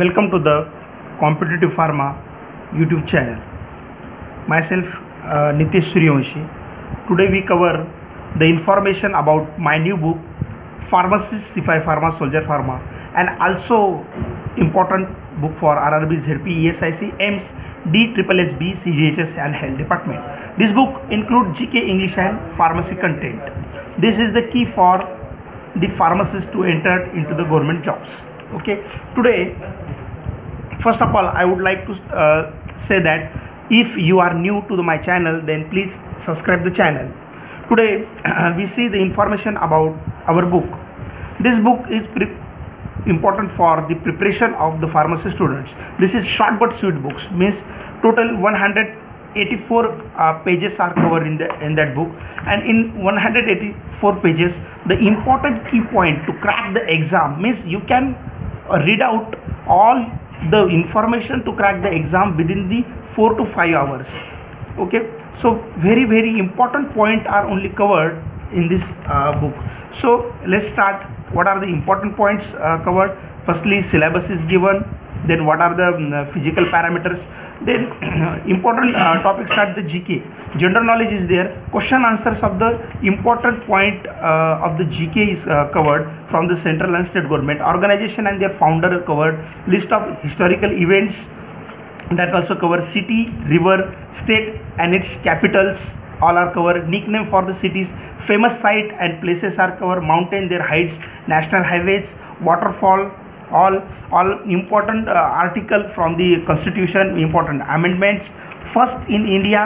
Welcome to the Competitive Pharma YouTube channel. Myself uh, Nitesh Suryawanshi. Today we cover the information about my new book Pharmacist Sepoy Pharma Soldier Pharma and also important book for RRB ZP ESIC AIIMS DSSB CGHS and Health Department. This book include GK English and pharmacy content. This is the key for the pharmacist to enter into the government jobs. Okay, today first of all i would like to uh, say that if you are new to the, my channel then please subscribe the channel. Today we see the information about our book. This book is important for the preparation of the pharmacy students. This is short but sweet books means total 184 uh, pages are covered in the in that book. And in 184 pages the important key point to crack the exam means you can read out all the information to crack the exam within the 4 to 5 hours. Okay? So very very important point are only covered in this uh, book. So let's start. What are the important points uh, covered? Firstly syllabus is given then what are the um, physical parameters? Then important uh, topics start the gk general knowledge is there. Question answers of the important point uh, of the gk is uh, covered from the central and state government. Organization and their founder covered. List of historical events that also cover city river state and its capitals all are covered. Nickname for the cities famous site and places are covered. Mountain their heights national highways waterfall all all important uh, article from the constitution important amendments. First in india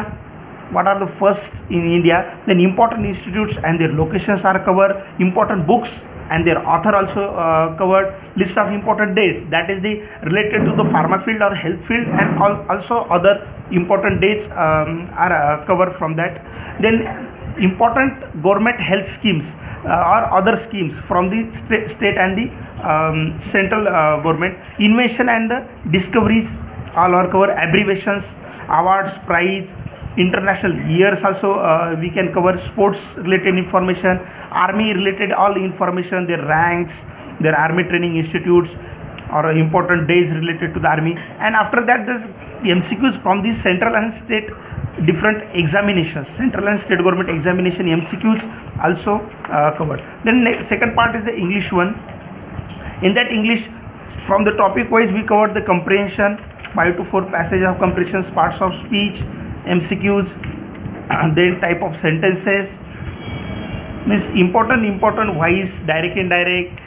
what are the first in india? Then important institutes and their locations are covered. Important books and their author also uh, covered. List of important dates that is the related to the pharma field or health field and al- also other important dates um, are uh, covered from that. Then important government health schemes uh, or other schemes from the sta- state and the um, central uh, government. Invention and the discoveries all are covered abbreviations awards prize international years also uh, we can cover sports related information army related all information their ranks their army training institutes or important days related to the army. And after that the mcqs from the central and state different examinations. Central and state government examination mcqs also uh, covered. Then second part is the english one. In that english from the topic wise we covered the comprehension 5 to 4 passages of comprehensions parts of speech mcqs then type of sentences. Means important important wise direct indirect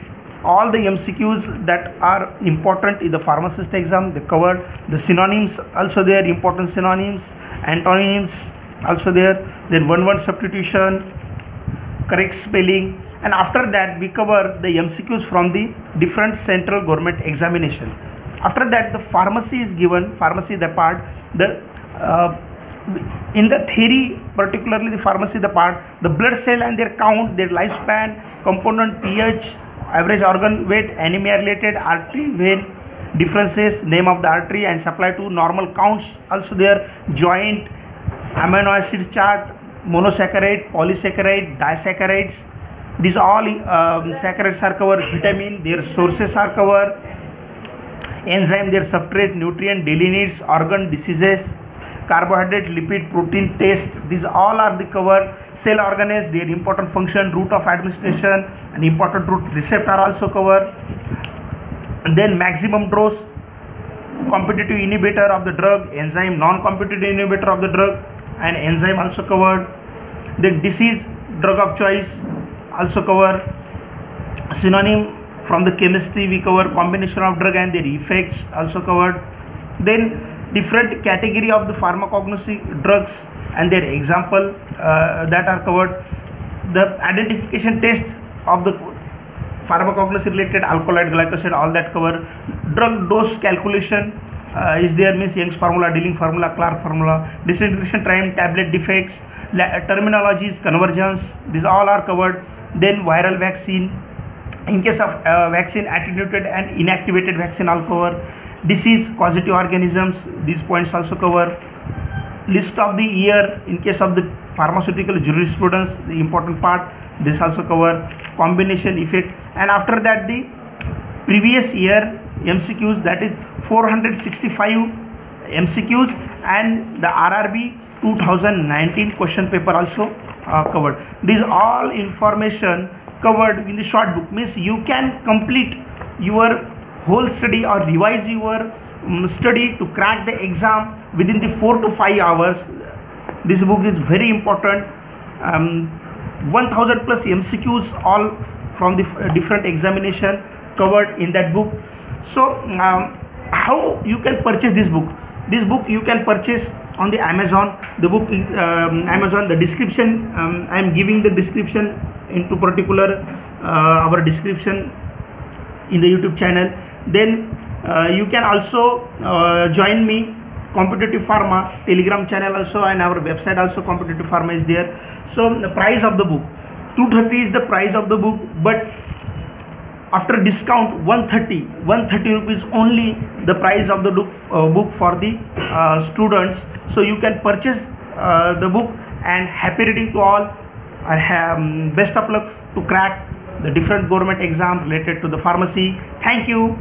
all the mcqs that are important in the pharmacist exam they cover the synonyms also there important synonyms antonyms also there then one word substitution correct spelling and after that we cover the mcqs from the different central government examination. After that the pharmacy is given pharmacy the part the uh, in the theory particularly the pharmacy the part the blood cell and their count their lifespan component ph average organ weight anemia related artery vein differences name of the artery and supply to normal counts. Also there joint amino acid chart monosaccharide polysaccharide disaccharides. These all um, saccharides are covered vitamin their sources are covered. Enzyme their substrate nutrient daily needs organ diseases carbohydrate lipid protein taste these all are the covered. Cell organelles their important function route of administration and important receptor also covered. And then maximum dose competitive inhibitor of the drug enzyme non-competitive inhibitor of the drug and enzyme also covered. Then disease drug of choice also cover synonym from the chemistry we cover combination of drug and their effects also covered. Then different category of the pharmacognostic drugs and their example uh, that are covered the identification test of the pharmacognosy related alkaloid glycoside all that cover drug dose calculation uh, is there means Young's formula, Dilling formula, Clark formula, disintegration time, tablet defects, terminologies, convergence, these all are covered. Then viral vaccine, in case of uh, vaccine attenuated and inactivated vaccine all cover. Disease causative organisms, these points also cover. List of the year in case of the pharmaceutical jurisprudence, the important part, this also cover. Combination effect, and after that the previous year MCQs that is 465 MCQs and the RRB 2019 question paper also uh, covered. These all information covered in the short book means you can complete your whole study or revise your um, study to crack the exam within the 4 to 5 hours. This book is very important. Um, 1000 plus MCQs all from the different examination covered in that book. So um, how you can purchase this book? this book you can purchase on the amazon the book is um, amazon the description um, i am giving the description into particular uh, our description in the youtube channel then uh, you can also uh, join me competitive pharma telegram channel also and our website also competitive pharma is there. So the price of the book 230 is the price of the book but after discount 130 130 rupees only the price of the book, uh, book for the uh, students. So you can purchase uh, the book and happy reading to all. And have, um, best of luck to crack the different government exam related to the pharmacy. Thank you